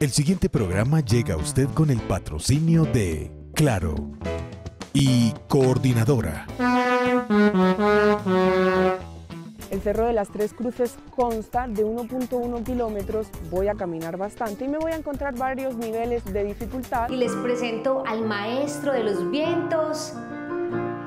El siguiente programa llega a usted con el patrocinio de Claro y Coordinadora. El Cerro de las Tres Cruces consta de 1.1 kilómetros, voy a caminar bastante y me voy a encontrar varios niveles de dificultad. Y les presento al maestro de los vientos,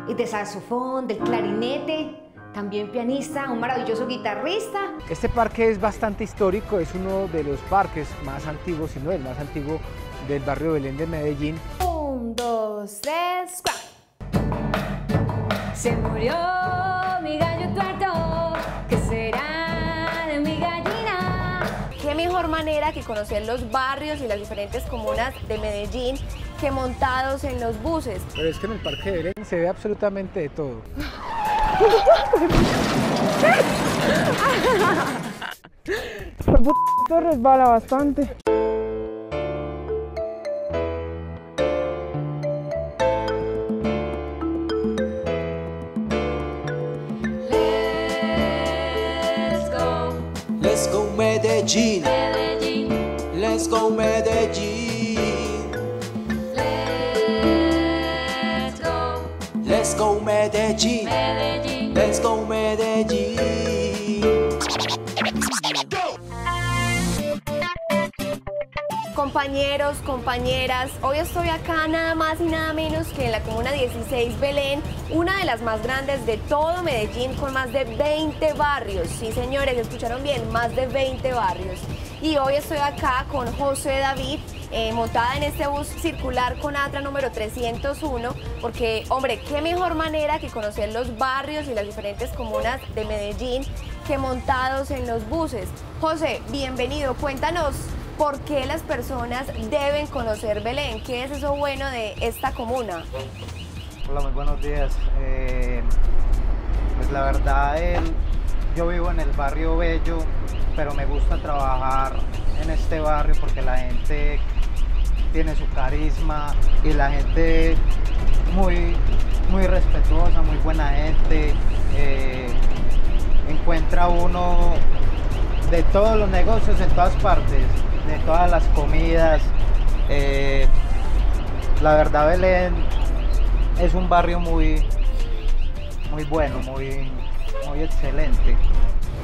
y de saxofón, del clarinete, también pianista, un maravilloso guitarrista. Este parque es bastante histórico, es uno de los parques más antiguos, si no el más antiguo del barrio Belén de Medellín. Un, dos, tres, cuatro. Se murió mi gallo tuerto, ¿qué será de mi gallina? ¿Qué mejor manera que conocer los barrios y las diferentes comunas de Medellín que montados en los buses? Pero es que en el Parque de Belén se ve absolutamente de todo. Esto resbala bastante. Let's go, Let's go Medellín, Medellín. let's go Medellín, let's go Medellín, Medellín. let's go Medellín. Compañeros, compañeras, hoy estoy acá nada más y nada menos que en la Comuna 16 Belén, una de las más grandes de todo Medellín con más de 20 barrios. Sí, señores, escucharon bien, más de 20 barrios. Y hoy estoy acá con José David, eh, montada en este bus circular con Atra número 301, porque, hombre, qué mejor manera que conocer los barrios y las diferentes comunas de Medellín que montados en los buses. José, bienvenido, cuéntanos por qué las personas deben conocer Belén, qué es eso bueno de esta comuna. Hola, muy buenos días. Eh, pues la verdad, yo vivo en el barrio Bello, pero me gusta trabajar en este barrio porque la gente tiene su carisma y la gente muy, muy respetuosa, muy buena gente. eh, encuentra uno de todos los negocios en todas partes, de todas las comidas. eh, la verdad, Belén es un barrio muy, muy bueno, muy, muy excelente.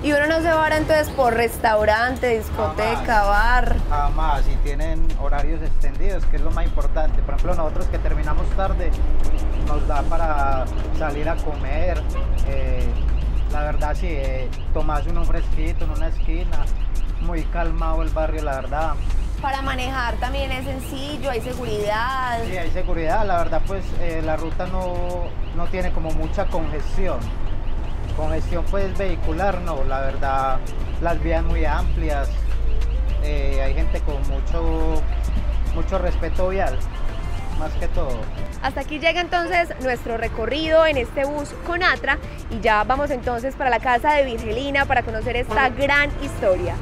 Y uno no se va ahora entonces por restaurante, discoteca, bar. Jamás, y tienen horarios extendidos, que es lo más importante. Por ejemplo, nosotros que terminamos tarde, nos da para salir a comer. eh, la verdad, sí, eh, un fresquito en una esquina, muy calmado el barrio, la verdad. Para manejar también es sencillo, hay seguridad. Sí, hay seguridad, la verdad, pues eh, la ruta no, no tiene como mucha congestión. Congestión pues vehicular, no, la verdad, las vías muy amplias, eh, hay gente con mucho, mucho respeto vial, más que todo. Hasta aquí llega entonces nuestro recorrido en este bus con Atra y ya vamos entonces para la casa de Virgelina para conocer esta gran historia.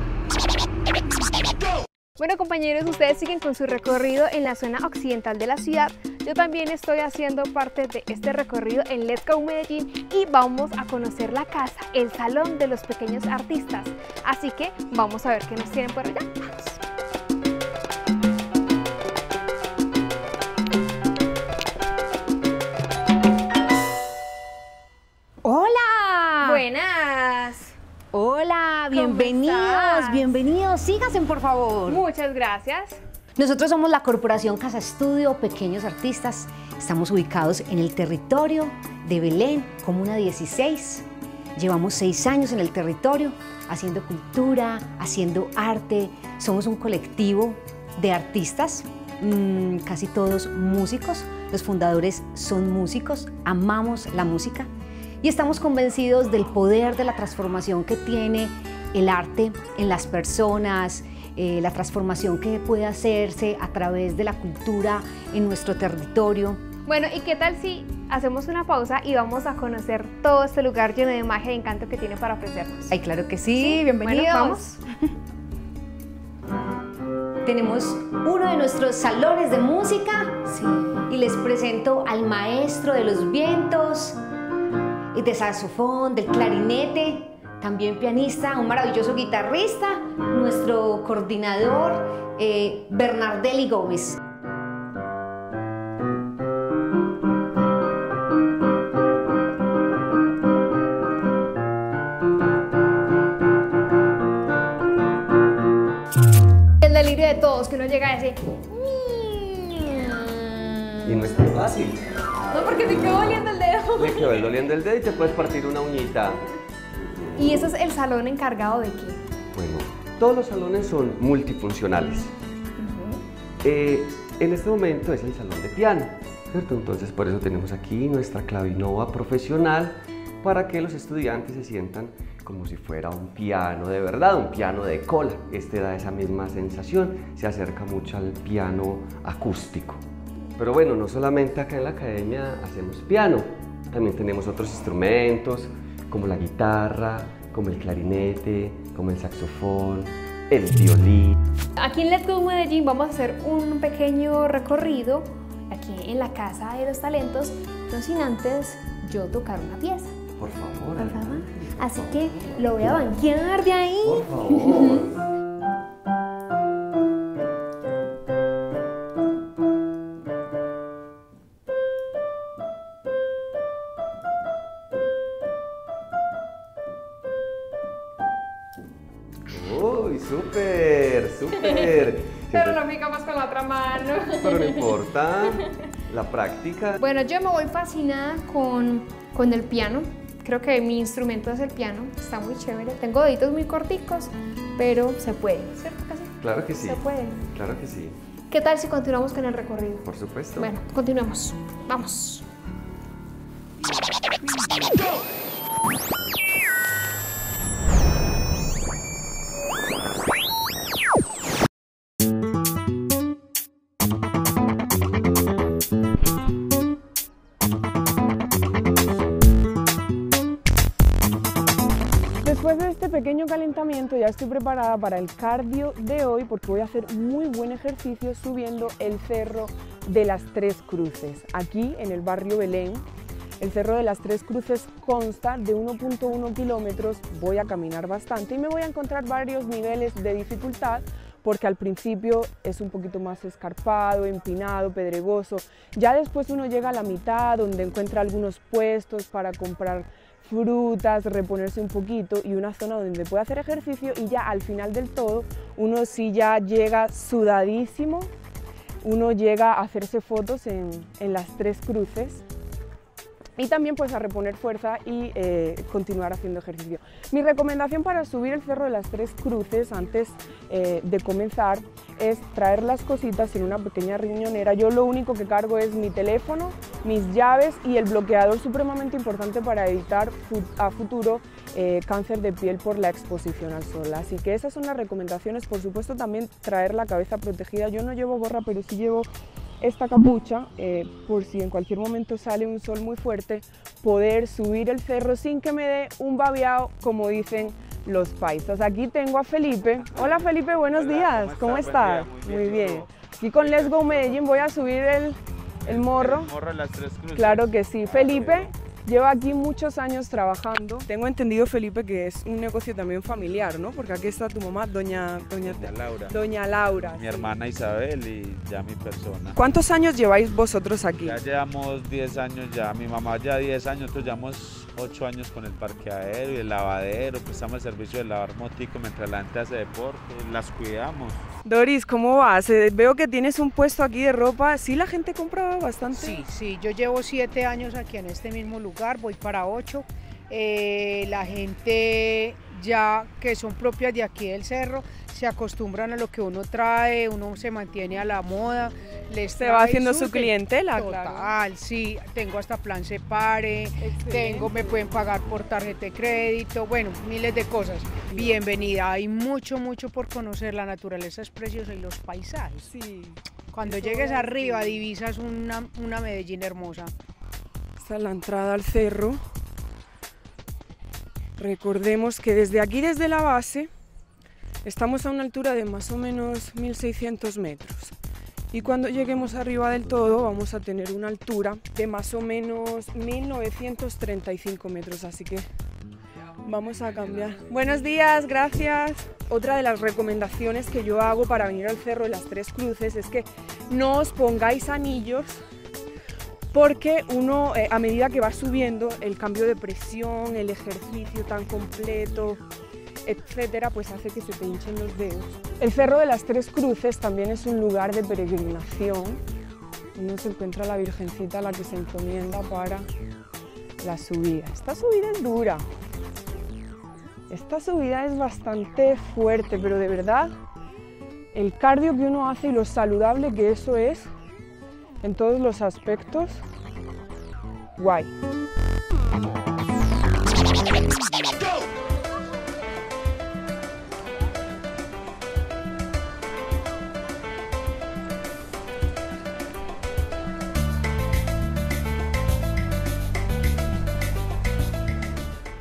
Bueno compañeros, ustedes siguen con su recorrido en la zona occidental de la ciudad. Yo también estoy haciendo parte de este recorrido en Let's Go Medellín y vamos a conocer la casa, el salón de los pequeños artistas. Así que vamos a ver qué nos tienen por allá. Vamos. Hola. Buenas. Hola, ¿Cómo bienvenidos, bienvenidos. Síganse, por favor. Muchas gracias. Nosotros somos la Corporación Casa Estudio Pequeños Artistas. Estamos ubicados en el territorio de Belén, Comuna 16. Llevamos seis años en el territorio haciendo cultura, haciendo arte. Somos un colectivo de artistas, mm, casi todos músicos. Los fundadores son músicos, amamos la música y estamos convencidos del poder de la transformación que tiene el arte en las personas, eh, la transformación que puede hacerse a través de la cultura en nuestro territorio. Bueno, ¿y qué tal si hacemos una pausa y vamos a conocer todo este lugar lleno de magia y encanto que tiene para ofrecernos? Ay, claro que sí, Bueno, bienvenidos. vamos. Tenemos uno de nuestros salones de música y les presento al maestro de los vientos, y de saxofón, del clarinete, también pianista, un maravilloso guitarrista, nuestro coordinador eh, Bernardelli Gómez. El delirio de todos, que uno llega a ese... Y no es tan fácil. No, porque me quedo oliendo el dedo. Le quedó doliendo el dedo y te puedes partir una uñita. ¿Y eso es el salón encargado de qué? Bueno, todos los salones son multifuncionales. Eh, en este momento es el salón de piano, ¿cierto? Entonces por eso tenemos aquí nuestra clavinova profesional para que los estudiantes se sientan como si fuera un piano de verdad, un piano de cola. Este da esa misma sensación, se acerca mucho al piano acústico. Pero bueno, no solamente acá en la academia hacemos piano, también tenemos otros instrumentos como la guitarra, como el clarinete, como el saxofón, el violín. Aquí en Let's Go Medellín vamos a hacer un pequeño recorrido aquí en la Casa de los Talentos, no sin antes yo tocar una pieza. Por favor. Por favor. Así que lo voy a banquear de ahí. Por favor. Mano. Pero no importa, la práctica. Bueno, yo me voy fascinada con, con el piano. Creo que mi instrumento es el piano. Está muy chévere. Tengo deditos muy corticos, pero se puede. ¿Cierto que sí? Claro que sí. Se puede. Claro que sí, ¿Qué tal si continuamos con el recorrido? por supuesto. Bueno, continuemos. Vamos. Después de este pequeño calentamiento ya estoy preparada para el cardio de hoy porque voy a hacer muy buen ejercicio subiendo el cerro de las Tres Cruces, aquí en el barrio Belén. El cerro de las Tres Cruces consta de 1.1 kilómetros, voy a caminar bastante y me voy a encontrar varios niveles de dificultad porque al principio es un poquito más escarpado, empinado, pedregoso. Ya después uno llega a la mitad donde encuentra algunos puestos para comprar frutas, reponerse un poquito y una zona donde puede hacer ejercicio y ya al final del todo uno sí ya llega sudadísimo, uno llega a hacerse fotos en, en las tres cruces y también pues a reponer fuerza y eh, continuar haciendo ejercicio. Mi recomendación para subir el Cerro de las Tres Cruces antes eh, de comenzar es traer las cositas en una pequeña riñonera. Yo lo único que cargo es mi teléfono, mis llaves y el bloqueador supremamente importante para evitar a futuro eh, cáncer de piel por la exposición al sol. Así que esas son las recomendaciones. Por supuesto también traer la cabeza protegida. Yo no llevo gorra, pero sí llevo esta capucha eh, por si en cualquier momento sale un sol muy fuerte, poder subir el cerro sin que me dé un babeado, como dicen los paisas. Aquí tengo a Felipe. Hola Felipe, buenos días. ¿Cómo estás? Muy bien. Aquí con Let's Go Medellín voy a subir el, el morro. Morro de las tres cruces. Claro que sí. Felipe lleva aquí muchos años trabajando. Tengo entendido, Felipe, que es un negocio también familiar, ¿no? Porque aquí está tu mamá, doña, doña, Doña Laura. doña Laura. Mi sí. hermana Isabel y ya mi persona. ¿Cuántos años lleváis vosotros aquí? Ya llevamos 10 años ya, mi mamá ya 10 años, nosotros llevamos 8 años con el parqueadero y el lavadero, prestamos el servicio de lavar motico mientras la gente hace deporte, las cuidamos. Doris, ¿cómo vas? Veo que tienes un puesto aquí de ropa. ¿Sí la gente compra bastante? Sí, sí, yo llevo siete años aquí en este mismo lugar, voy para ocho. Eh, la gente ya que son propias de aquí del cerro se acostumbran a lo que uno trae, uno se mantiene a la moda, les Se va haciendo su clientela, Total, claro. sí, tengo hasta plan separe, tengo, me pueden pagar por tarjeta de crédito, bueno, miles de cosas. Bienvenida, hay mucho, mucho por conocer, la naturaleza es preciosa y los paisajes. Sí. Cuando llegues es, arriba divisas una, una Medellín hermosa. Es la entrada al cerro. Recordemos que desde aquí, desde la base, estamos a una altura de más o menos 1600 metros. Y cuando lleguemos arriba del todo vamos a tener una altura de más o menos 1935 metros. Así que Vamos a cambiar. Buenos días, gracias. Otra de las recomendaciones que yo hago para venir al Cerro de las Tres Cruces es que no os pongáis anillos porque uno eh, a medida que va subiendo el cambio de presión, el ejercicio tan completo, etcétera, pues hace que se te hinchen los dedos. El Cerro de las Tres Cruces también es un lugar de peregrinación. Uno se encuentra la Virgencita a la que se encomienda para la subida. Esta subida es dura. Esta subida es bastante fuerte, pero de verdad el cardio que uno hace y lo saludable que eso es en todos los aspectos, guay.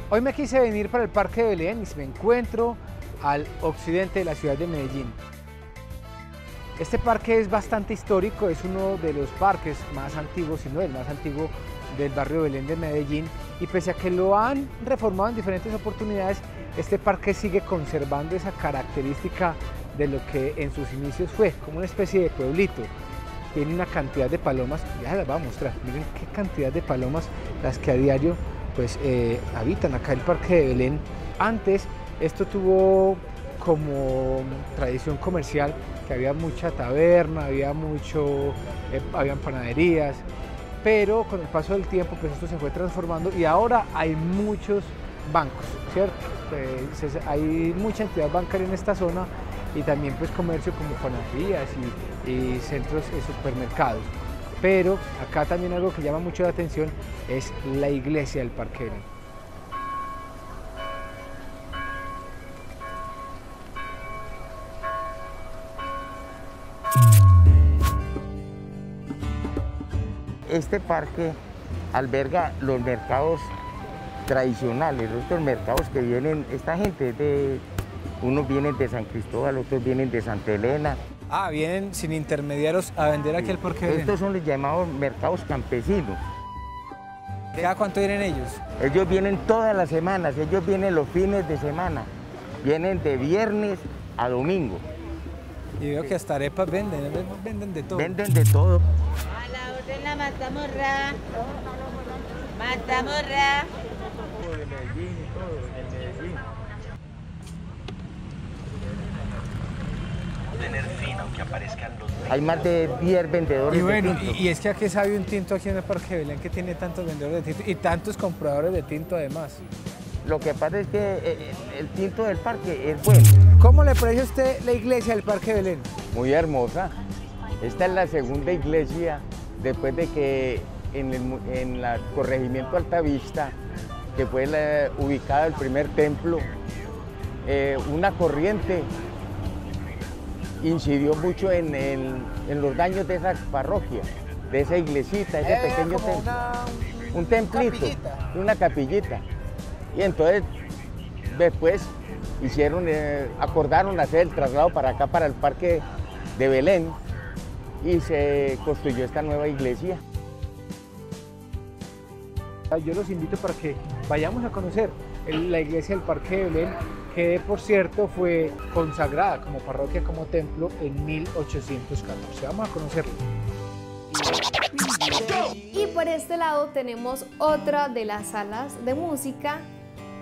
Hoy me quise venir para el Parque de Belén y me encuentro al occidente de la ciudad de Medellín. Este parque es bastante histórico, es uno de los parques más antiguos, si no el más antiguo del barrio Belén de Medellín y pese a que lo han reformado en diferentes oportunidades, este parque sigue conservando esa característica de lo que en sus inicios fue, como una especie de pueblito. Tiene una cantidad de palomas, ya las voy a mostrar, miren qué cantidad de palomas las que a diario pues eh, habitan acá el Parque de Belén. Antes esto tuvo como tradición comercial que había mucha taberna, había mucho, eh, habían panaderías, pero con el paso del tiempo pues esto se fue transformando y ahora hay muchos bancos, ¿cierto? Eh, hay mucha entidad bancaria en esta zona y también pues comercio como panaderías y, y centros de supermercados. Pero acá también algo que llama mucho la atención es la iglesia del Parque Este parque alberga los mercados tradicionales, los mercados que vienen, esta gente, de, unos vienen de San Cristóbal, otros vienen de Santa Elena, Ah, vienen sin intermediarios a vender aquí el porqué. Estos son los llamados mercados campesinos. ¿Cada cuánto vienen ellos? Ellos vienen todas las semanas, ellos vienen los fines de semana. Vienen de viernes a domingo. Y veo que hasta arepas venden, venden de todo. Venden de todo. A la orden la matamorra. Matamorra. De Medellín y todo, en Medellín. tener fin aunque aparezcan los Hay más de 10 vendedores y bueno, de tinto. Y, es que aquí sabe un tinto aquí en el Parque de Belén que tiene tantos vendedores de tinto y tantos compradores de tinto además. Lo que pasa es que eh, el, tinto del parque es bueno. ¿Cómo le parece a usted la iglesia del Parque de Belén? Muy hermosa. Esta es la segunda iglesia después de que en el en la corregimiento Altavista, que fue la, ubicada el primer templo, eh, una corriente incidió mucho en, en, los daños de esa parroquia, de esa iglesita, ese eh, pequeño templo. un templito, una capillita. Y entonces después hicieron, eh, acordaron hacer el traslado para acá, para el parque de Belén, y se construyó esta nueva iglesia. Yo los invito para que vayamos a conocer la iglesia del Parque de Belén que por cierto fue consagrada como parroquia, como templo en 1814. Vamos a conocerlo. Y por este lado tenemos otra de las salas de música,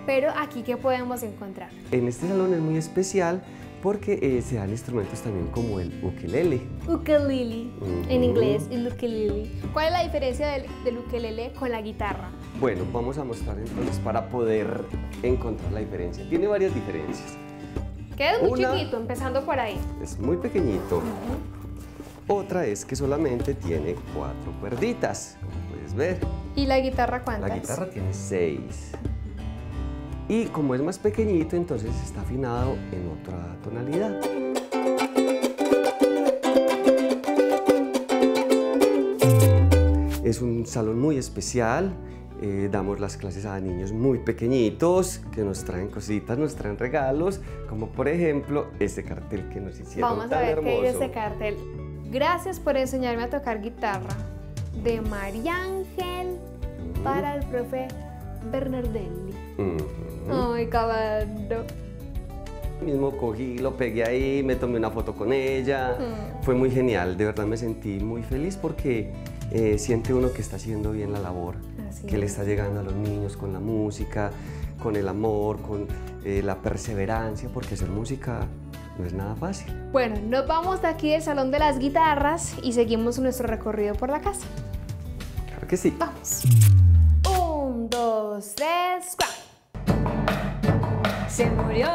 pero aquí ¿qué podemos encontrar? En este salón es muy especial porque eh, se dan instrumentos también como el ukelele. Ukelele, en inglés, el ukelele. ¿Cuál es la diferencia del, del ukelele con la guitarra? Bueno, vamos a mostrar entonces para poder encontrar la diferencia. Tiene varias diferencias. Que es muy chiquito, empezando por ahí. Es muy pequeñito. Otra es que solamente tiene cuatro cuerditas, como puedes ver. ¿Y la guitarra cuántas? La guitarra tiene seis. Y como es más pequeñito, entonces está afinado en otra tonalidad. Es un salón muy especial, eh, damos las clases a niños muy pequeñitos que nos traen cositas, nos traen regalos, como por ejemplo este cartel que nos hicieron Vamos tan a ver hermoso. qué es ese cartel. Gracias por enseñarme a tocar guitarra. De María Ángel para el profe Bernardelli. Ay, cabando. Mismo cogí, lo pegué ahí, me tomé una foto con ella. Mm. Fue muy genial, de verdad me sentí muy feliz porque eh, siente uno que está haciendo bien la labor, Así que le es. está llegando a los niños con la música, con el amor, con eh, la perseverancia, porque hacer música no es nada fácil. Bueno, nos vamos de aquí del Salón de las Guitarras y seguimos nuestro recorrido por la casa. Claro que sí. Vamos. Un, dos, tres, cuatro. Se murió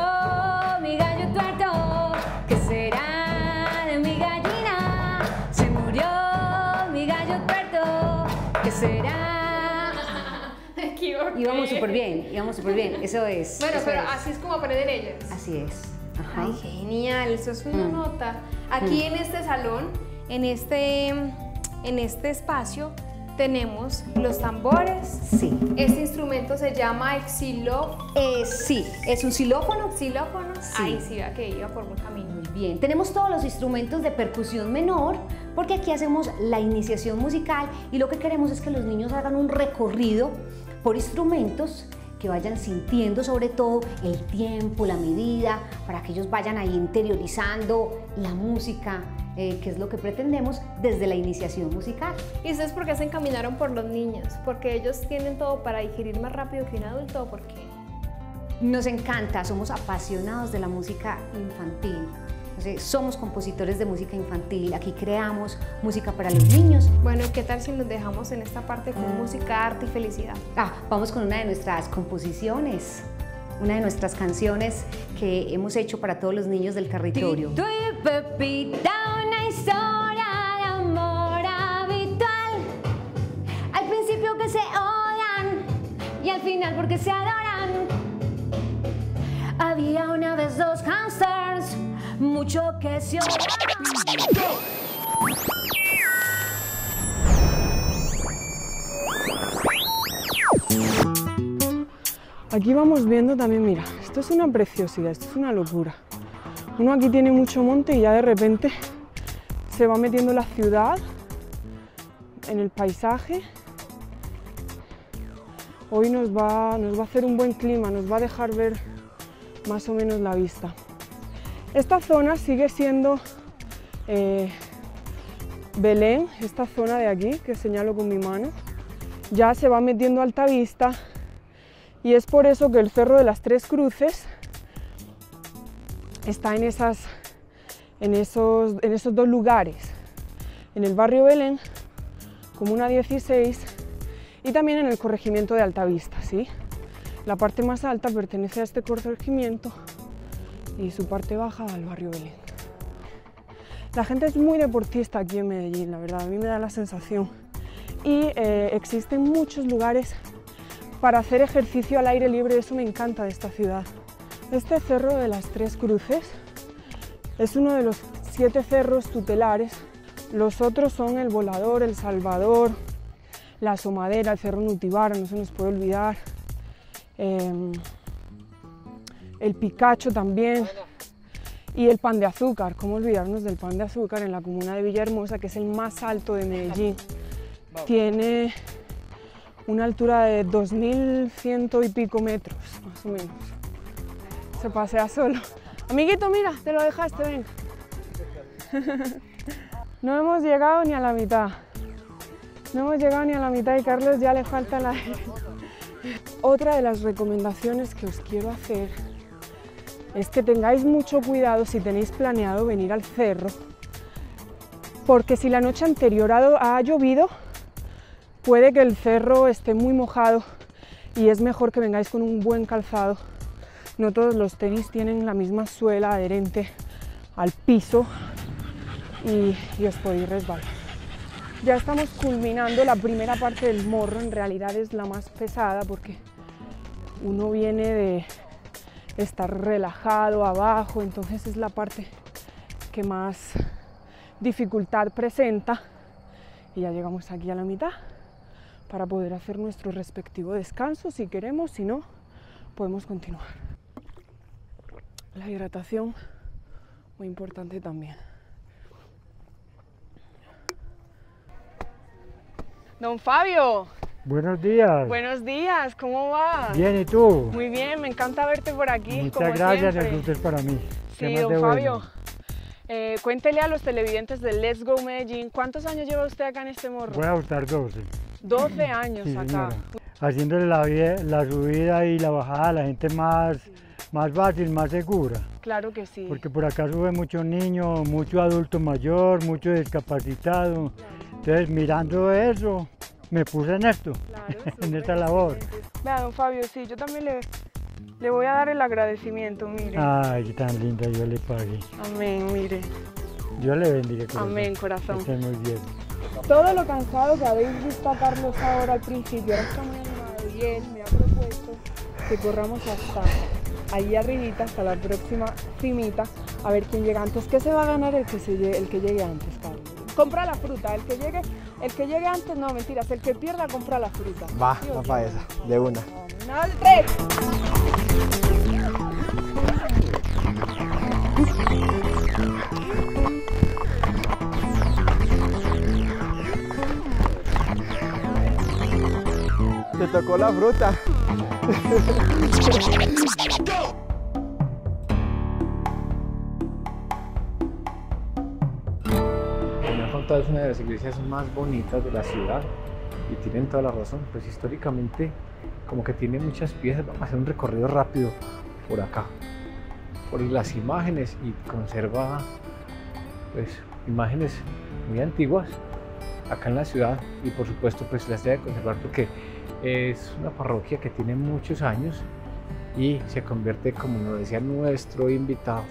mi gallo tuerto, ¿qué será de mi gallina? Se murió mi gallo tuerto, ¿qué será? Me equivoqué. Íbamos súper bien, íbamos súper bien, eso es. Bueno, eso pero es. así es como aprenden ellas. Así es. Ajá. Ay, genial, eso es una Mm. nota. Aquí Mm. en este salón, en este, en este espacio, tenemos los tambores. Sí. Este instrumento se llama xilófono. Eh, sí, es un xilófono. Xilófono. Sí. Ahí sí, vea que iba por buen camino. Muy bien, tenemos todos los instrumentos de percusión menor porque aquí hacemos la iniciación musical y lo que queremos es que los niños hagan un recorrido por instrumentos que vayan sintiendo sobre todo el tiempo, la medida, para que ellos vayan ahí interiorizando la música, eh, que es lo que pretendemos desde la iniciación musical. ¿Y ustedes por qué se encaminaron por los niños? ¿Porque ellos tienen todo para digerir más rápido que un adulto o por qué? Nos encanta, somos apasionados de la música infantil. Entonces, somos compositores de música infantil, aquí creamos música para los niños. Bueno, ¿qué tal si nos dejamos en esta parte con música, arte y felicidad? Ah, vamos con una de nuestras composiciones, una de nuestras canciones que hemos hecho para todos los niños del territorio. Una historia de amor habitual. Al principio que se odian y al final porque se adoran. Había una vez dos hamsters, mucho que se odiaban. Aquí vamos viendo también, mira, esto es una preciosidad, esto es una locura. Uno aquí tiene mucho monte y ya de repente se va metiendo la ciudad en el paisaje. Hoy nos va, nos va a hacer un buen clima, nos va a dejar ver más o menos la vista. Esta zona sigue siendo eh, Belén, esta zona de aquí que señalo con mi mano, ya se va metiendo alta vista y es por eso que el Cerro de las Tres Cruces está en, esos dos lugares, en el barrio Belén, Comuna 16, y también en el corregimiento de Altavista. ¿sí? La parte más alta pertenece a este corregimiento y su parte baja al barrio Belén. La gente es muy deportista aquí en Medellín, la verdad, a mí me da la sensación. Y eh, existen muchos lugares para hacer ejercicio al aire libre, eso me encanta de esta ciudad. Este cerro de las Tres Cruces es uno de los siete cerros tutelares. Los otros son el Volador, el Salvador, la Asomadera, el Cerro Nutibara, no se nos puede olvidar. eh, el Picacho también. Y el pan de azúcar, ¿cómo olvidarnos del pan de azúcar en la comuna de Villahermosa, que es el más alto de Medellín? Tiene una altura de 2.100 y pico metros, más o menos. Se pasea solo. Amiguito, mira, te lo dejaste, ven. No hemos llegado ni a la mitad. No hemos llegado ni a la mitad y Carlos ya le falta la... Otra de las recomendaciones que os quiero hacer es que tengáis mucho cuidado si tenéis planeado venir al cerro, porque si la noche anterior ha, ha llovido, puede que el cerro esté muy mojado y es mejor que vengáis con un buen calzado. No todos los tenis tienen la misma suela adherente al piso y, y os podéis resbalar. Ya estamos culminando la primera parte del morro, en realidad es la más pesada porque uno viene de estar relajado abajo, entonces es la parte que más dificultad presenta y ya llegamos aquí a la mitad para poder hacer nuestro respectivo descanso si queremos, si no, podemos continuar. La hidratación, muy importante también. Don Fabio, Buenos días. Buenos días, ¿cómo va? Bien, ¿y tú? Muy bien, me encanta verte por aquí. Muchas como gracias, siempre. es para mí. ¿Qué Sí, don Fabio. bueno? eh, cuéntele a los televidentes de Let's Go Medellín, ¿cuántos años lleva usted acá en este morro? Voy a gustar 12. 12 años Sí, acá. señora. Haciéndole la, la subida y la bajada a la gente más, más fácil, más segura. Claro que sí. Porque por acá suben muchos niños, mucho adulto mayor, mucho discapacitado. Entonces, mirando eso, me puse en esto, en esta labor. Vea, don Fabio, sí, yo también le, le voy a dar el agradecimiento, mire. Ay, tan linda, yo le pagué. Amén, mire. Yo le bendiga. corazón. Amén, corazón. Que esté muy bien. Todo lo cansado que habéis visto a Carlos ahora al principio, ahora está muy animado y él me ha propuesto que corramos hasta ahí arribita, hasta la próxima cimita, a ver quién llega antes. ¿Qué se va a ganar el que, se llegue, el que llegue antes, Carlos? Compra la fruta, el que llegue, el que llegue antes, no, mentiras, el que pierda compra la fruta. Va, ¿Sí va para esa, de una. Una, dos, tres. Te tocó la fruta. Es una de las iglesias más bonitas de la ciudad y tienen toda la razón, pues históricamente como que tiene muchas piezas, vamos a hacer un recorrido rápido por acá, por las imágenes y conserva pues imágenes muy antiguas acá en la ciudad y por supuesto pues las debe conservar porque es una parroquia que tiene muchos años y se convierte como nos decía nuestro invitado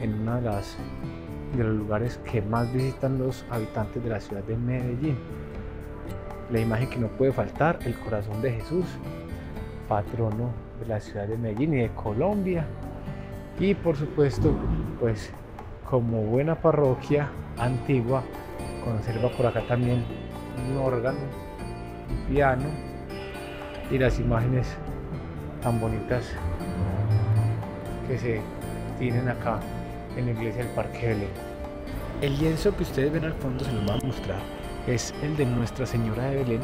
en una de de los lugares que más visitan los habitantes de la ciudad de Medellín. La imagen que no puede faltar, el corazón de Jesús, patrono de la ciudad de Medellín y de Colombia. Y por supuesto, pues como buena parroquia antigua, conserva por acá también un órgano, un piano y las imágenes tan bonitas que se tienen acá en la iglesia del Parque Belén. El lienzo que ustedes ven al fondo se los va a mostrar. Es el de Nuestra Señora de Belén.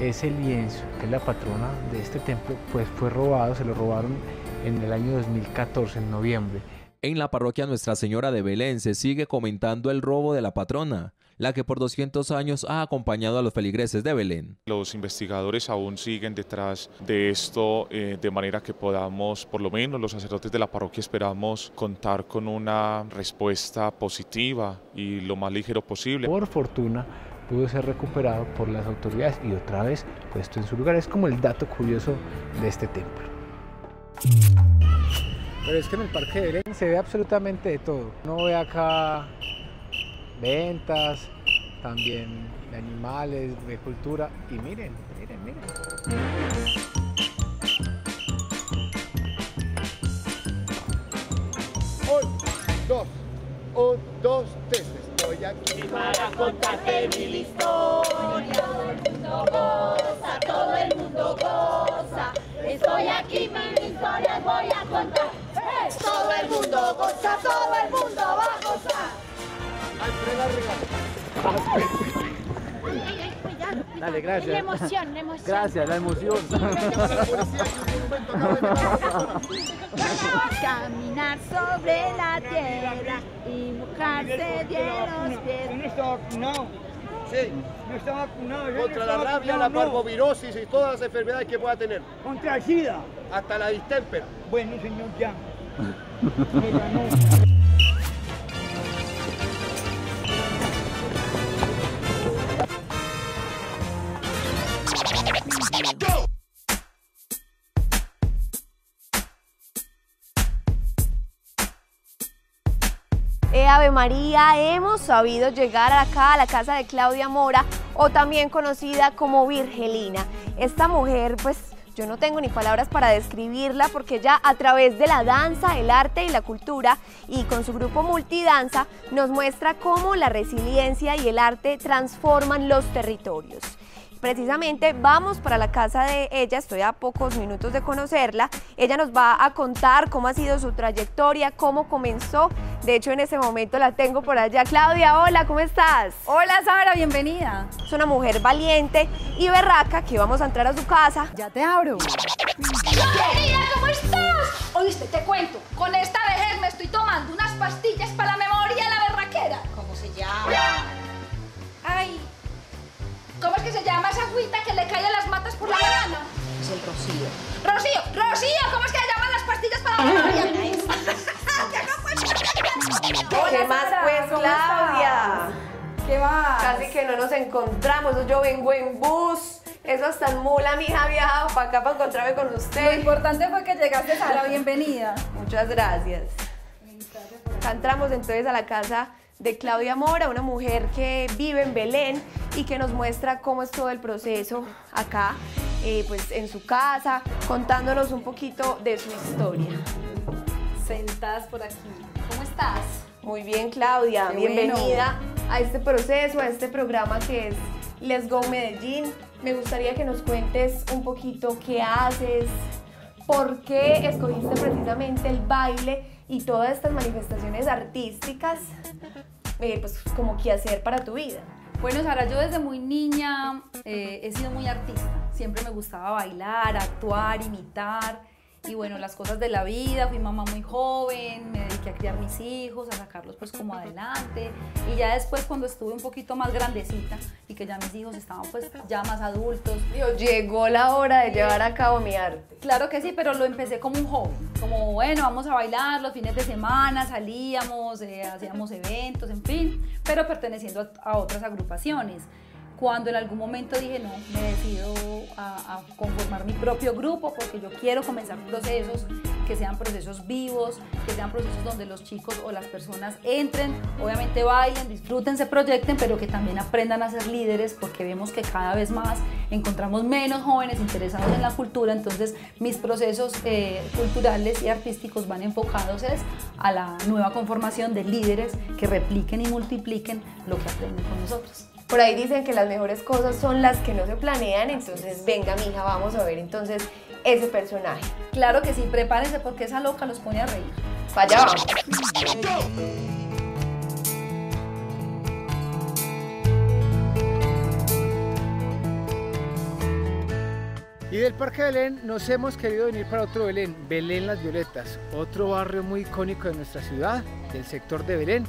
Ese lienzo, que es la patrona de este templo, pues fue robado, se lo robaron en el año 2014, en noviembre. En la parroquia Nuestra Señora de Belén se sigue comentando el robo de la patrona, la que por 200 años ha acompañado a los feligreses de Belén. Los investigadores aún siguen detrás de esto eh, de manera que podamos, por lo menos los sacerdotes de la parroquia esperamos contar con una respuesta positiva y lo más ligero posible. Por fortuna pudo ser recuperado por las autoridades y otra vez puesto en su lugar. Es como el dato curioso de este templo. Pero es que en el Parque de Belén se ve absolutamente de todo. Uno ve acá ventas, también de animales, de cultura. Y miren, miren, miren. Un, dos, un, dos, tres. Estoy aquí para contarte mil historias. Todo el mundo goza, todo el mundo goza. Estoy aquí, mil historias voy a contar. ¡Hey! Todo el mundo goza, todo el mundo va a gozar. Dale, gracias. La emoción, la emoción. Gracias, la emoción. Caminar sobre la tierra y mojarse de los pies. ¿No está vacunado? Sí. No está vacunado. yo Contra no la rabia, la parvovirosis y todas las enfermedades que pueda tener. Contra el SIDA. Hasta la distémpera. Bueno, señor, ya. Eh, Ave María, hemos sabido llegar acá a la casa de Claudia Mora, o también conocida como Virgelina. Esta mujer, pues yo no tengo ni palabras para describirla porque ella a través de la danza, el arte y la cultura y con su grupo Multidanza nos muestra cómo la resiliencia y el arte transforman los territorios. Precisamente vamos para la casa de ella, estoy a pocos minutos de conocerla. Ella nos va a contar cómo ha sido su trayectoria, cómo comenzó. De hecho, en ese momento la tengo por allá. Claudia, hola, ¿cómo estás? Hola, Sara, bienvenida. Es una mujer valiente y berraca que vamos a entrar a su casa. Ya te abro. Querida, ¿cómo estás? Oíste, te cuento. Con esta vejez me estoy tomando unas pastillas para la memoria de la berraquera. ¿Cómo se llama? ¿Cómo es que se llama esa agüita que le cae a las matas por la mañana? Es el rocío. Rocío, Rocío, ¿cómo es que se llaman las pastillas para la memoria? ¿Qué más pues, ¿cómo Claudia? ¿Qué más? Casi que no nos encontramos, yo vengo en bus. Eso hasta en mula, mi hija ha viajado para acá para encontrarme con Lo usted. importante fue que llegaste, Sara, bienvenida. Muchas gracias. Entramos entonces a la casa de Claudia Mora, una mujer que vive en Belén y que nos muestra cómo es todo el proceso acá, eh, pues en su casa, contándonos un poquito de su historia. Sentadas por aquí. ¿Cómo estás? Muy bien, Claudia, Qué bienvenida a este proceso, a este programa que es Let's Go Medellín. Me gustaría que nos cuentes un poquito qué haces, por qué escogiste precisamente el baile y todas estas manifestaciones artísticas, eh, pues como qué hacer para tu vida. Bueno, Sara, yo desde muy niña eh, he sido muy artista. Siempre me gustaba bailar, actuar, imitar. Y bueno, las cosas de la vida, fui mamá muy joven, me dediqué a criar mis hijos, a sacarlos pues como adelante. Y ya después cuando estuve un poquito más grandecita y que ya mis hijos estaban pues ya más adultos. Dios, llegó la hora de llevar a cabo mi arte. Claro que sí, pero lo empecé como un hobby, como bueno, vamos a bailar los fines de semana, salíamos, eh, hacíamos eventos, en fin, pero perteneciendo a, a otras agrupaciones. Cuando en algún momento dije, no, me decido a, conformar mi propio grupo porque yo quiero comenzar procesos que sean procesos vivos, que sean procesos donde los chicos o las personas entren, obviamente bailen, disfruten, se proyecten, pero que también aprendan a ser líderes porque vemos que cada vez más encontramos menos jóvenes interesados en la cultura, entonces mis procesos eh, culturales y artísticos van enfocados a la nueva conformación de líderes que repliquen y multipliquen lo que aprenden con nosotros. Por ahí dicen que las mejores cosas son las que no se planean, entonces venga mija, vamos a ver entonces ese personaje. Claro que sí, prepárense porque esa loca los pone a reír. Vaya vamos. Y del Parque Belén nos hemos querido venir para otro Belén, Belén Las Violetas, otro barrio muy icónico de nuestra ciudad, del sector de Belén,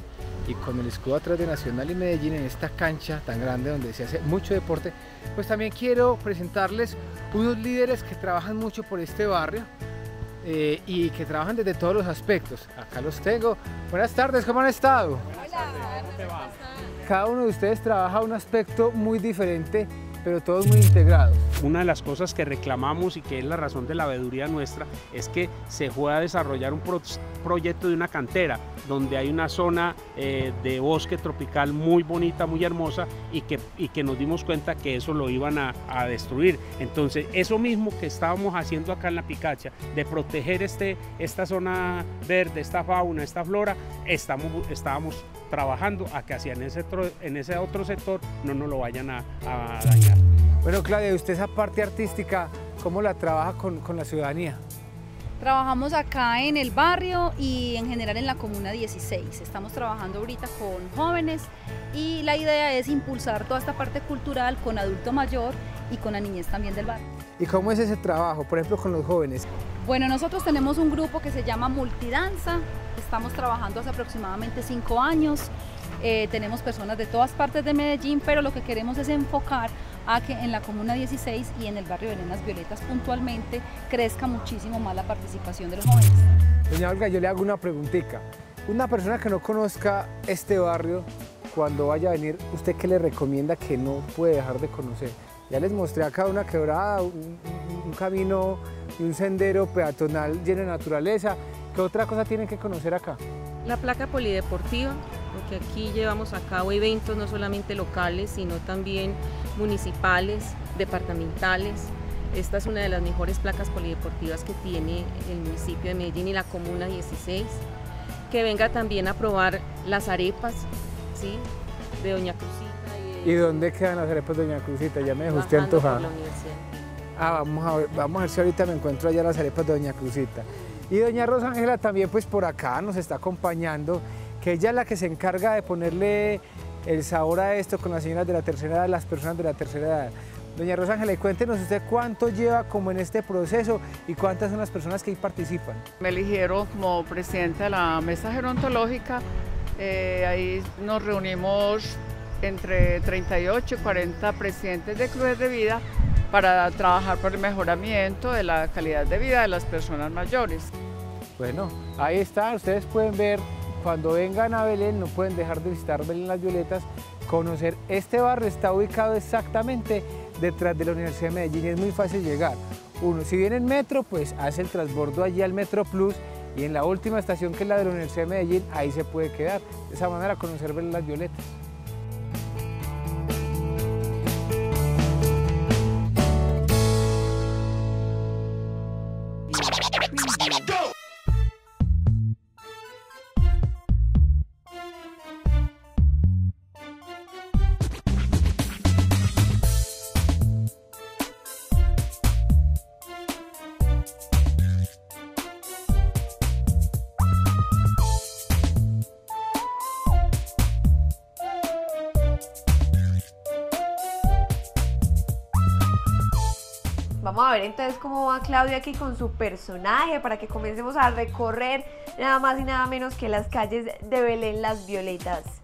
y con el escudo atrás de Nacional y Medellín en esta cancha tan grande donde se hace mucho deporte, pues también quiero presentarles unos líderes que trabajan mucho por este barrio eh, y que trabajan desde todos los aspectos. Acá los tengo. Buenas tardes, ¿cómo han estado? Cada uno de ustedes trabaja un aspecto muy diferente pero todos muy integrados. Una de las cosas que reclamamos y que es la razón de la veeduría nuestra es que se pueda desarrollar un pro proyecto de una cantera donde hay una zona eh, de bosque tropical muy bonita, muy hermosa y que, y que nos dimos cuenta que eso lo iban a, a, destruir. Entonces, eso mismo que estábamos haciendo acá en la Picacha, de proteger este, esta zona verde, esta fauna, esta flora, estamos, estábamos trabajando a que hacia en ese, otro, en ese otro sector no nos lo vayan a, a dañar. Bueno, Claudia, usted esa parte artística, ¿cómo la trabaja con, con la ciudadanía? Trabajamos acá en el barrio y en general en la Comuna 16. Estamos trabajando ahorita con jóvenes y la idea es impulsar toda esta parte cultural con adulto mayor y con la niñez también del barrio. ¿Y cómo es ese trabajo, por ejemplo, con los jóvenes? Bueno, nosotros tenemos un grupo que se llama Multidanza. Estamos trabajando hace aproximadamente cinco años. Eh, tenemos personas de todas partes de Medellín, pero lo que queremos es enfocar a que en la Comuna 16 y en el barrio de Las Violetas puntualmente crezca muchísimo más la participación de los jóvenes. Doña Olga, yo le hago una preguntita. Una persona que no conozca este barrio, cuando vaya a venir, ¿usted qué le recomienda que no puede dejar de conocer? Ya les mostré acá una quebrada, un, un camino y un sendero peatonal lleno de naturaleza. ¿Qué otra cosa tienen que conocer acá? La placa polideportiva, porque aquí llevamos a cabo eventos no solamente locales, sino también municipales, departamentales. Esta es una de las mejores placas polideportivas que tiene el municipio de Medellín y la Comuna 16. Que venga también a probar las arepas ¿sí? de Doña Crucita y ¿Y dónde quedan las arepas Doña Cruzita? Ya me dejó usted antojada. Ah, vamos a, ver, vamos a ver si ahorita me encuentro allá las arepas de Doña Cruzita. Y Doña Rosa Ángela también pues por acá nos está acompañando, que ella es la que se encarga de ponerle el sabor a esto con las señoras de la tercera edad, las personas de la tercera edad. Doña Rosa Ángela, y cuéntenos usted cuánto lleva como en este proceso y cuántas son las personas que ahí participan. Me eligieron como presidenta de la mesa gerontológica. Eh, ahí nos reunimos entre 38 y 40 presidentes de clubes de vida para trabajar por el mejoramiento de la calidad de vida de las personas mayores. Bueno, ahí está, ustedes pueden ver, cuando vengan a Belén, no pueden dejar de visitar Belén Las Violetas, conocer este barrio, está ubicado exactamente detrás de la Universidad de Medellín es muy fácil llegar. Uno, si viene en metro, pues hace el transbordo allí al Metro Plus y en la última estación que es la de la Universidad de Medellín, ahí se puede quedar. De esa manera conocer Belén Las Violetas. A ver entonces cómo va Claudia aquí con su personaje para que comencemos a recorrer nada más y nada menos que las calles de Belén Las Violetas.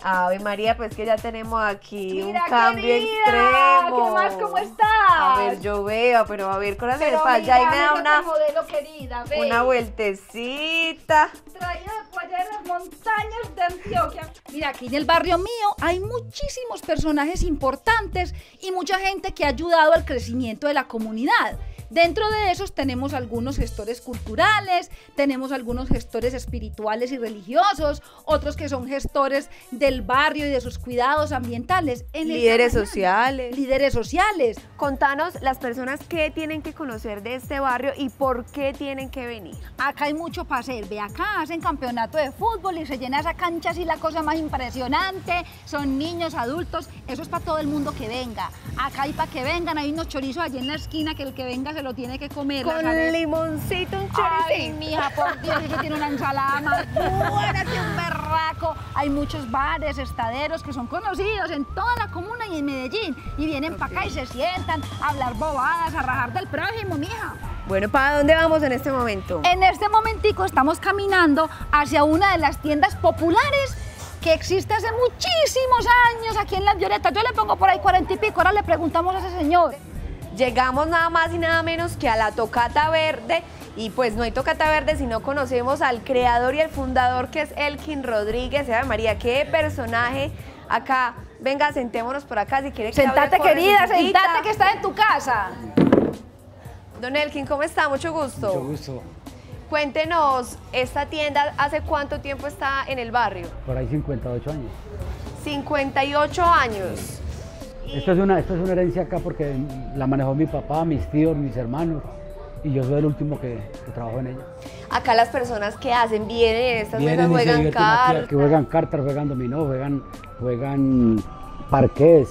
Ave María, pues que ya tenemos aquí Mira, un cambio querida, extremo. ¿qué más? ¿Cómo estás? A ver, yo veo, pero a ver, Pero para allá y me da una, modelo querida, ve. una vueltecita. Traída por allá de las montañas de Antioquia. Mira, aquí en el barrio mío hay muchísimos personajes importantes y mucha gente que ha ayudado al crecimiento de la comunidad. Dentro de esos tenemos algunos gestores culturales, tenemos algunos gestores espirituales y religiosos, otros que son gestores del barrio y de sus cuidados ambientales. En Líderes sociales. Líderes sociales. Contanos las personas que tienen que conocer de este barrio y por qué tienen que venir. Acá hay mucho para hacer. Ve acá, hacen campeonato de fútbol y se llena esa cancha así la cosa más impresionante. Son niños, adultos. Eso es para todo el mundo que venga. Acá hay para que vengan. Hay unos chorizos allí en la esquina que el que venga se lo tiene que comer. Con limoncito, un Ay, choricito. mija, por Dios, eso tiene una ensalada más buena que un berraco. Hay muchos bares, estaderos que son conocidos en toda la comuna y en Medellín. Y vienen para acá y se sientan a hablar bobadas, a rajar del prójimo, mija. Bueno, ¿para dónde vamos en este momento? En este momentico estamos caminando hacia una de las tiendas populares que existe hace muchísimos años aquí en Las Violetas. Yo le pongo por ahí cuarenta y pico, ahora le preguntamos a ese señor. Llegamos nada más y nada menos que a la Tocata Verde y pues no hay Tocata Verde si no conocemos al creador y el fundador que es Elkin Rodríguez. Ave María, qué personaje acá. Venga, sentémonos por acá si quiere. Sentate, querida, sentate que está en tu casa. Don Elkin, ¿cómo está? Mucho gusto. Mucho gusto. Cuéntenos, esta tienda, ¿hace cuánto tiempo está en el barrio? Por ahí 58 años. 58 años. Esto es, una, esto es una herencia acá porque la manejó mi papá, mis tíos, mis hermanos y yo soy el último que, que trabajó en ella. Acá las personas que hacen vienen en estas Vienen mesas, juegan cartas. que juegan cartas, juegan dominó, juegan, juegan parqués,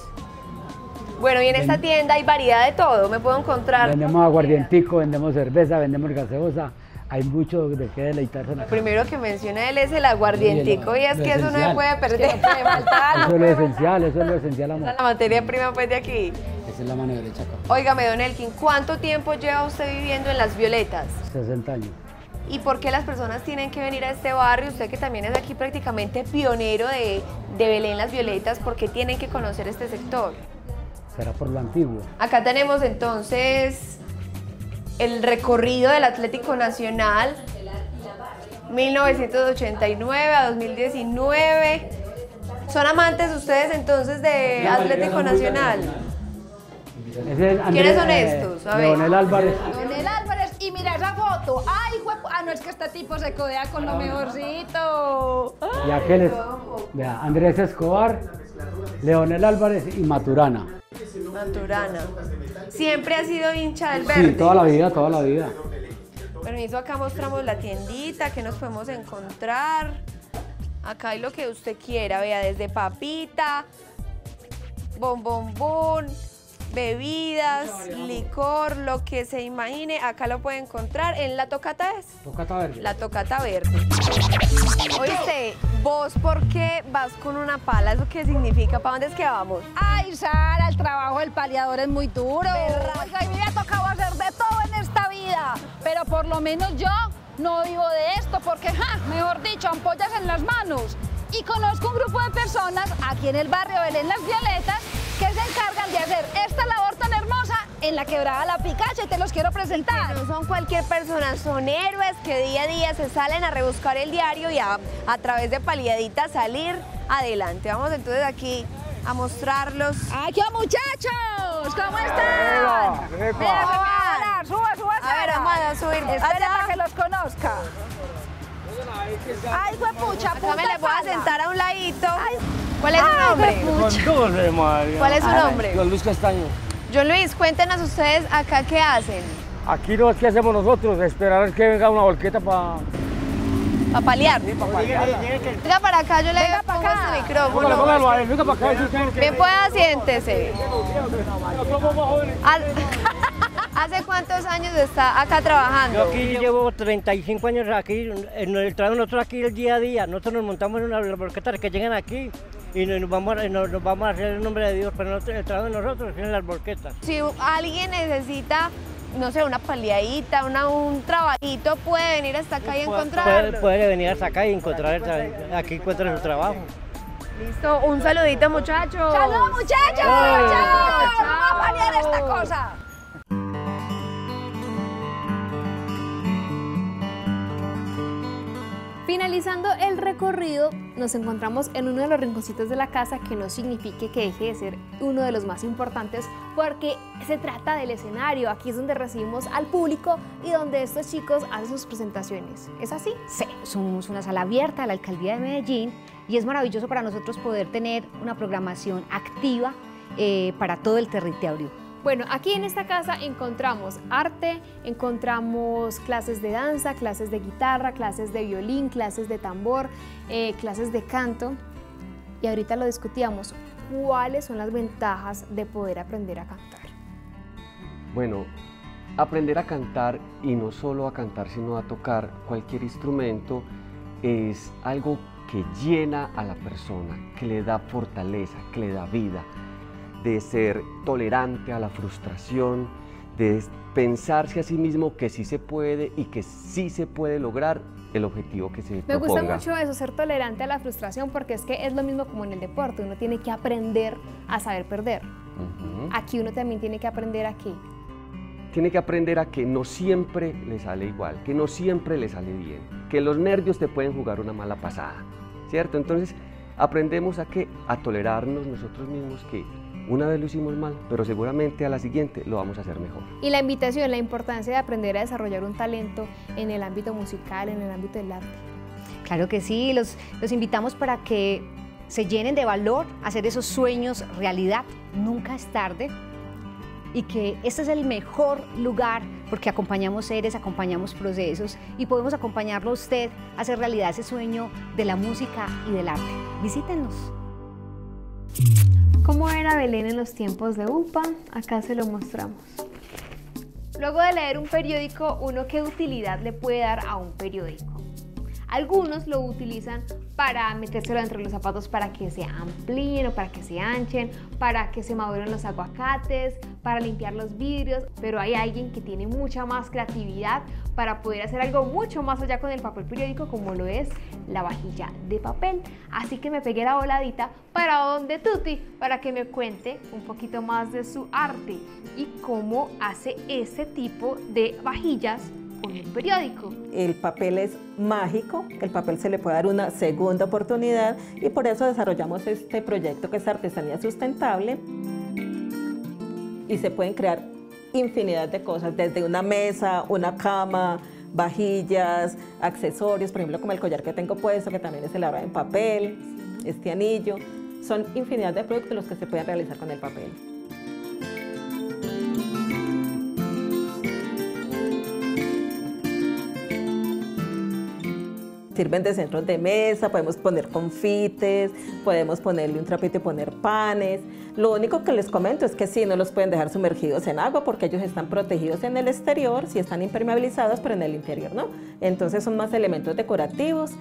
Bueno, y en esta tienda hay variedad de todo, me puedo encontrar. vendemos aguardientico, vendemos cerveza, vendemos gaseosa, hay mucho de qué deleitarse en Lo primero que menciona él es el aguardientico Sí, y es que eso no se esencial. puede perder. no puede faltar. Eso es lo esencial, eso es lo esencial, amor. Esa es la materia prima pues de aquí. Esa es la mano derecha acá. Óigame, don Elkin, ¿cuánto tiempo lleva usted viviendo en Las Violetas? 60 años. ¿Y por qué las personas tienen que venir a este barrio? Usted que también es aquí prácticamente pionero de, de Belén Las Violetas, ¿por qué tienen que conocer este sector? Será por lo antiguo. Acá tenemos entonces el recorrido del Atlético Nacional 1989 a 2019. ¿Son amantes ustedes entonces de Atlético Nacional? ¿Quiénes son eh, estos? A ver. Leonel Álvarez. Donel Álvarez, y mira esa foto. Ay, Ah, no, es que este tipo se codea con lo mejorcito. Y aquel es, vea, Andrés Escobar, Leonel Álvarez y Maturana. Maturana. Siempre ha sido hincha del verde. Sí, toda la vida, toda la vida. Permiso, acá mostramos la tiendita, que nos podemos encontrar. Acá hay lo que usted quiera, vea, desde papita, bombombón, bebidas, licor, lo que se imagine, acá lo puede encontrar en la tocata es. Tocata verde. La tocata verde. Oíste, vos, ¿por qué vas con una pala? ¿Eso qué significa? ¿Para dónde es que vamos? Ay, Sara, el trabajo del paliador es muy duro. Oiga, y me ha tocado hacer de todo en esta vida. Pero por lo menos yo no vivo de esto porque, ja, mejor dicho, ampollas en las manos. Y conozco un grupo de personas aquí en el barrio Belén Las Violetas que se encargan de hacer esta labor tan hermosa en la quebrada La Picacha y te los quiero presentar. No son cualquier persona, son héroes que día a día se salen a rebuscar el diario y a, a través de paliaditas salir adelante. Vamos entonces aquí a mostrarlos. ¡Aquí muchachos! ¿Cómo están? Mira, se me va a hablar. Suba, suba, A ver, vamos a subir. Espera para que los conozca. Ay, pucha, Acá me le voy a sentar a un ladito. ¿Cuál Ay, es su nombre? Con María. ¿Cuál es su nombre? Don Luis Castaño. John Luis, cuéntenos ustedes acá qué hacen. Aquí lo que hacemos nosotros, esperar que venga una volqueta para... Para paliar. paliar. Venga para acá, yo le pongo este micrófono. Póngalo, póngalo ahí, venga para acá. Bien pueda, siéntese. ¿Hace- ¿Hace cuántos años está acá trabajando? Yo aquí llevo 35 años aquí, en el trabajo nosotros aquí el día a día, nosotros nos montamos en una volquetas que llegan aquí y nos vamos, a, nos, nos vamos a hacer el nombre de Dios, pero nosotros- el trabajo de nosotros es en las volquetas. Si alguien necesita, no sé, una paliadita, una, un trabajito, puede venir hasta acá y Puede, encontrarlo. puede venir hasta acá y encontrar, el tra- aquí encuentra su trabajo. Listo, un saludito muchachos. ¡Salud, muchachos! Chao. ¡Chao! ¡Vamos a paliar esta cosa! Finalizando el recorrido, nos encontramos en uno de los rinconcitos de la casa que no signifique que deje de ser uno de los más importantes porque se trata del escenario. Aquí es donde recibimos al público y donde estos chicos hacen sus presentaciones. ¿Es así? Sí, somos una sala abierta a la alcaldía de Medellín y es maravilloso para nosotros poder tener una programación activa eh, para todo el territorio. Bueno, aquí en esta casa encontramos arte, encontramos clases de danza, clases de guitarra, clases de violín, clases de tambor, eh, clases de canto. Y ahorita lo discutíamos, ¿cuáles son las ventajas de poder aprender a cantar? Bueno, aprender a cantar y no solo a cantar, sino a tocar cualquier instrumento es algo que llena a la persona, que le da fortaleza, que le da vida, de ser tolerante a la frustración, de pensarse a sí mismo que sí se puede y que sí se puede lograr el objetivo que se Me proponga. gusta mucho eso, ser tolerante a la frustración, porque es que es lo mismo como en el deporte, uno tiene que aprender a saber perder. Ujú. Aquí uno también tiene que aprender a qué. tiene que aprender a que no siempre le sale igual, que no siempre le sale bien, que los nervios te pueden jugar una mala pasada, ¿cierto? Entonces aprendemos a que a tolerarnos nosotros mismos que una vez lo hicimos mal, pero seguramente a la siguiente lo vamos a hacer mejor. Y la invitación, la importancia de aprender a desarrollar un talento en el ámbito musical, en el ámbito del arte. Claro que sí, los, los invitamos para que se llenen de valor, hacer esos sueños realidad. Nunca es tarde. Y que este es el mejor lugar porque acompañamos seres, acompañamos procesos y podemos acompañarlo a usted a hacer realidad ese sueño de la música y del arte. Visítenos. ¿Cómo era Belén en los tiempos de UPA? Acá se lo mostramos. Luego de leer un periódico, ¿uno qué utilidad le puede dar a un periódico? Algunos lo utilizan para metérselo entre los zapatos para que se amplíen o para que se anchen, para que se maduren los aguacates, para limpiar los vidrios, pero hay alguien que tiene mucha más creatividad para poder hacer algo mucho más allá con el papel periódico como lo es la vajilla de papel. Así que me pegué la voladita para donde Tuti para que me cuente un poquito más de su arte y cómo hace ese tipo de vajillas con un periódico. El papel es mágico, el papel se le puede dar una segunda oportunidad y por eso desarrollamos este proyecto que es Artesanía Sustentable y se pueden crear infinidad de cosas, desde una mesa, una cama, vajillas, accesorios, por ejemplo como el collar que tengo puesto que también es elaborado en papel, este anillo, son infinidad de productos los que se pueden realizar con el papel. Sirven de centros de mesa, podemos poner confites, podemos ponerle un trapito y poner panes. Lo único que les comento es que sí, no los pueden dejar sumergidos en agua porque ellos están protegidos en el exterior, sí están impermeabilizados, pero en el interior no. Entonces son más elementos decorativos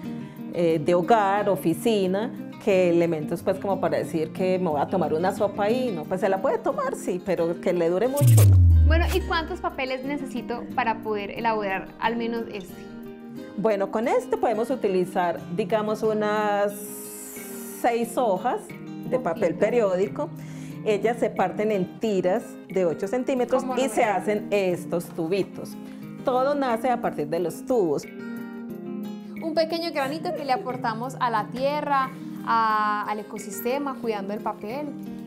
eh, de hogar, oficina, que elementos pues como para decir que me voy a tomar una sopa ahí, no, pues se la puede tomar, sí, pero que le dure mucho, ¿no? Bueno, ¿y cuántos papeles necesito para poder elaborar al menos este? Bueno, con este podemos utilizar, digamos, unas seis hojas de papel periódico. Ellas se parten en tiras de 8 centímetros ¿Cómo y se hacen? hacen estos tubitos. Todo nace a partir de los tubos. Un pequeño granito que le aportamos a la tierra, a- al ecosistema, cuidando el papel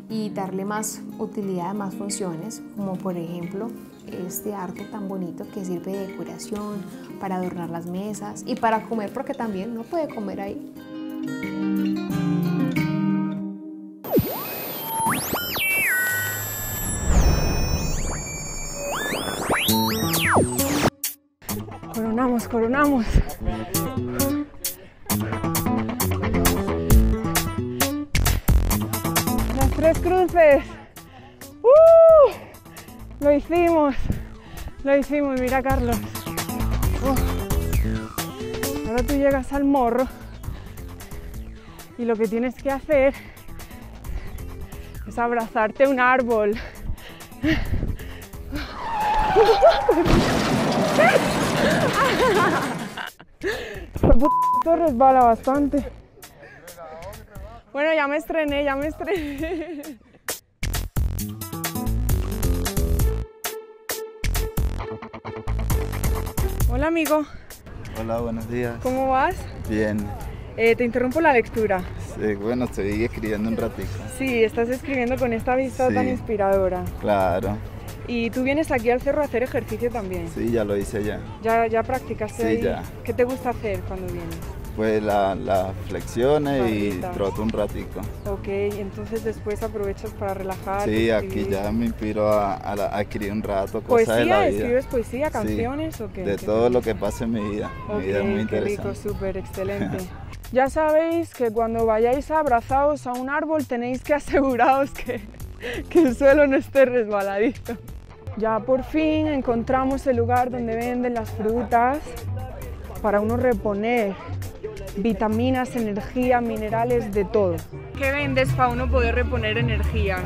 y darle más utilidad, más funciones, como por ejemplo este arte tan bonito que sirve de decoración, para adornar las mesas y para comer, porque también no puede comer ahí. Coronamos, coronamos. Las tres cruces. ¡Uh! Lo hicimos. Lo hicimos, mira Carlos. Uh. Ahora tú llegas al morro y lo que tienes que hacer es abrazarte un árbol. Esto resbala bastante. Bueno, ya me estrené, ya me estrené. Hola amigo, Hola, buenos días. ¿cómo vas? Bien. Eh, te interrumpo la lectura. Sí, bueno, estoy escribiendo un ratito. Sí, estás escribiendo con esta vista Sí. tan inspiradora. Claro. Y tú vienes aquí al cerro a hacer ejercicio también. Sí, ya lo hice ya. ¿Ya, ya practicaste Sí, ahí? ya. ¿Qué te gusta hacer cuando vienes? Pues la- las flexiones y Barritas. troto un ratico. Ok, entonces después aprovechas para relajar. Sí, aquí ya me inspiro a, a la- a escribir un rato, cosas de la ¿Poesía? vida. ¿Escribes poesía, Sí, canciones o qué? De ¿Qué todo lo que pasa en mi vida. Mi vida es muy qué interesante. rico, súper excelente. ya sabéis que cuando vayáis abrazados a un árbol tenéis que aseguraros que, que el suelo no esté resbaladito. Ya por fin encontramos el lugar donde venden las frutas para uno reponer vitaminas, energía, minerales, de todo. ¿Qué vendes para uno poder reponer energías?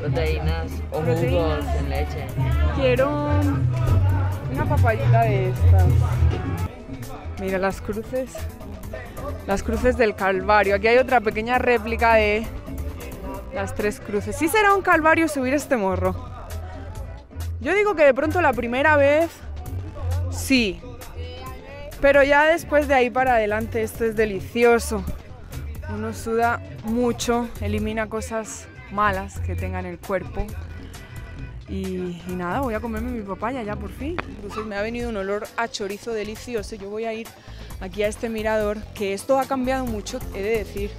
Proteínas o Proteínas. jugos en leche. Quiero una papayita de estas. Mira las cruces. Las cruces del Calvario. Aquí hay otra pequeña réplica de las tres cruces. Sí será un calvario subir este morro. Yo digo que de pronto la primera vez sí. Pero ya después de ahí para adelante esto es delicioso. Uno suda mucho, elimina cosas malas que tenga en el cuerpo. Y, nada, voy a comerme mi papaya ya por fin. Entonces me ha venido un olor a chorizo delicioso. Yo voy a ir aquí a este mirador, que esto ha cambiado mucho, he de decir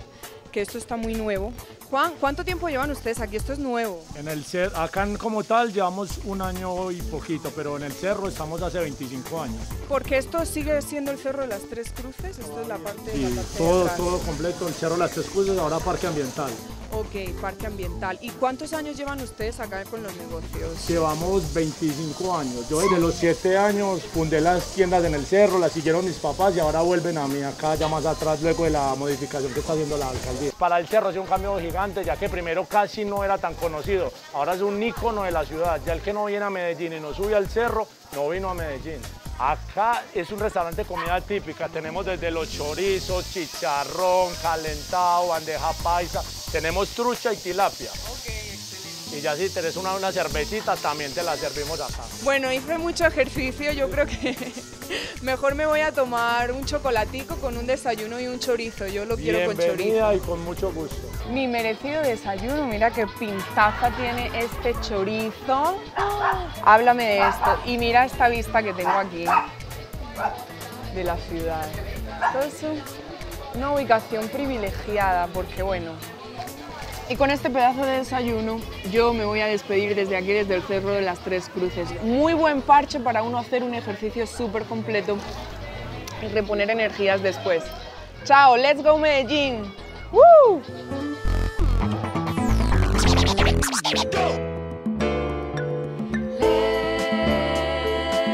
que esto está muy nuevo. Juan, ¿cuánto tiempo llevan ustedes aquí? Esto es nuevo. En el cer- acá como tal llevamos un año y poquito, pero en el cerro estamos hace 25 años. Porque esto sigue siendo el Cerro de las Tres Cruces, esto es la parte de Y la parte de todo, todo completo, el cerro Las Tres Cruces, ahora parque ambiental. Ok, parque ambiental. ¿Y cuántos años llevan ustedes acá con los negocios? Llevamos 25 años. Yo desde los 7 años fundé las tiendas en el cerro, las siguieron mis papás y ahora vuelven a mí acá ya más atrás luego de la modificación que está haciendo la alcaldía. Para el cerro ha sido un cambio gigante ya que primero casi no era tan conocido. Ahora es un ícono de la ciudad. Ya el que no viene a Medellín y no sube al cerro, no vino a Medellín. Acá es un restaurante de comida típica. Tenemos desde los chorizos, chicharrón, calentado, bandeja paisa. Tenemos trucha y tilapia. Y ya si tenés una, una cervecita, también te la servimos acá. Bueno, hice mucho ejercicio, yo creo que mejor me voy a tomar un chocolatico con un desayuno y un chorizo, yo lo quiero con chorizo. Bienvenida y con mucho gusto. Mi merecido desayuno, mira qué pintaza tiene este chorizo. Háblame de esto y mira esta vista que tengo aquí de la ciudad. Esto es un- una ubicación privilegiada porque bueno, y con este pedazo de desayuno yo me voy a despedir desde aquí, desde el Cerro de las Tres Cruces. Muy buen parche para uno hacer un ejercicio súper completo y reponer energías después. Chao, let's go Medellín. ¡Woo!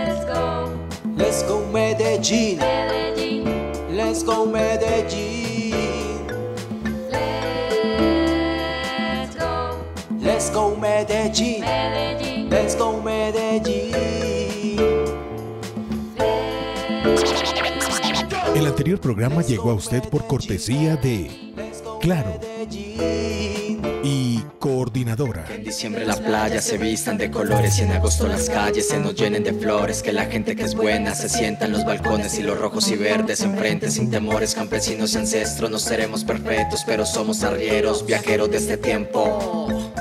Let's go. Let's go Medellín. Medellín. Let's go Medellín. Go Medellín. Medellín. Let's go Medellín. El anterior programa llegó a usted por cortesía de Claro y Coordinadora. En diciembre la playa se vistan de colores y en agosto las calles se nos llenen de flores. Que la gente que es buena se sienta en los balcones y los rojos y verdes enfrente sin temores. Campesinos y ancestros no seremos perfectos, pero somos arrieros, viajeros de este tiempo.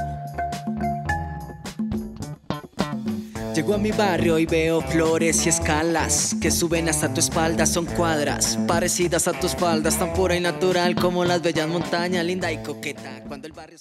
Llego a mi barrio y veo flores y escalas que suben hasta tu espalda, son cuadras parecidas a tus faldas, tan pura y natural como las bellas montañas, linda y coqueta. Cuando el barrio